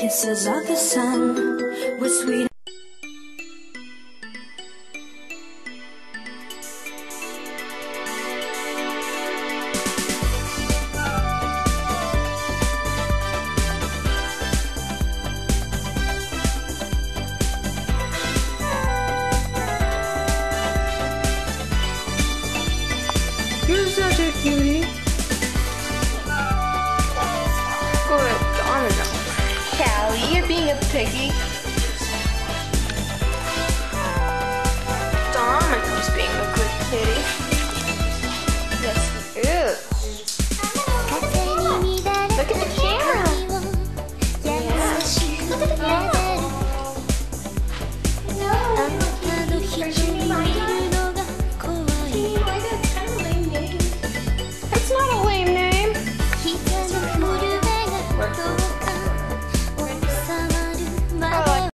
Kisses of the sun were sweet. A piggy.